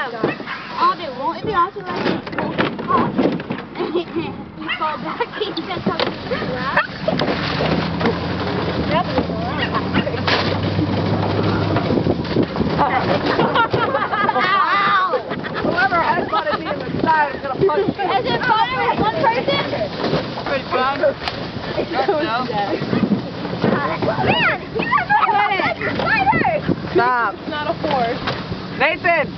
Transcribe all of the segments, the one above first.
I'll do one. It'd be awesome you fall back and you just have to laugh. Ow! Whoever has fun at being inside is gonna punch you. Is it fun with one person? Pretty fun. Man, you have a spider! Stop. It's not a horse. Nathan!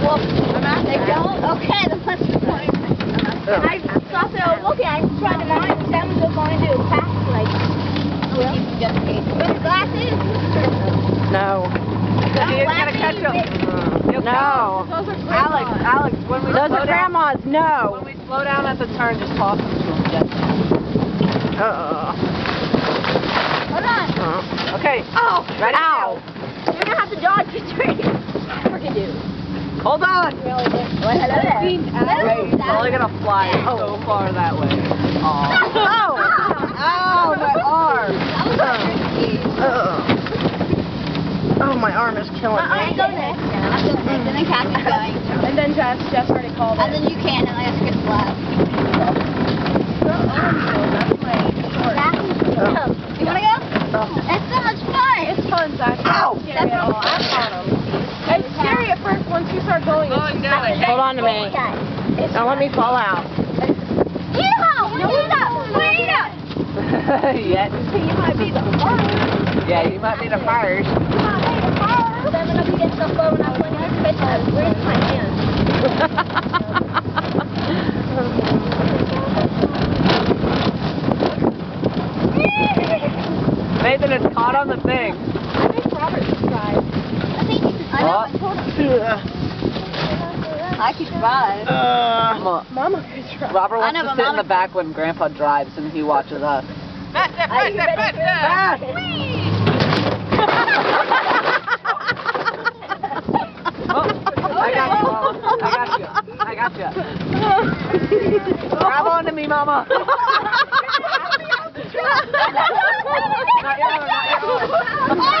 boy, don't sit down. They don't? Okay, then let's play. I thought that I was looking, I tried to mind, Sam was going to attack, like, oh, well, just in case. With glasses? No. He is gonna catch him. No. Those are great Alex. Alex, when we Those slow are down, grandma's. when we slow down at the turn, just toss them to him gently. Uh-uh. Hold on. Uh-uh. Okay. Oh, Ready? Ow. you're gonna have to dodge the tree. Freaking do. Hold on. Really good. Well, hello there. Wait, only gonna fly so far that way. Aw. Oh. oh Ow, oh, my arm. That was. Uh-uh. Oh, my arm is killing uh-uh, I me. go next. I'm going next, and then Kathy's going. And then Jess, Jess already called And then you can, and I just get last. You wanna go? It's so much fun. It's fun, Zach. It's Ow. not scary at all. I'm on them. It's scary at first once you start going. Oh, it's just Hold on to me. Don't let me fall out. Yeehaw! Wait up! Wait up! Yet. You might be the first. Yeah, you might be the first. You might be the first. I'm gonna be so slow when I'm playing your fish. Where's my hand? Nathan, it's caught on the thing. I think Robert should try. I think I know. I told him I could drive. Uh, Mama, Mama could try. Robert wants know, to but sit in the back when Grandpa drives and he watches us. Are you ready for Oh, I got you, Mama. I got you. I got you. Grab onto me, Mama. Not your arm, not your arm.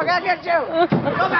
Gotta get you!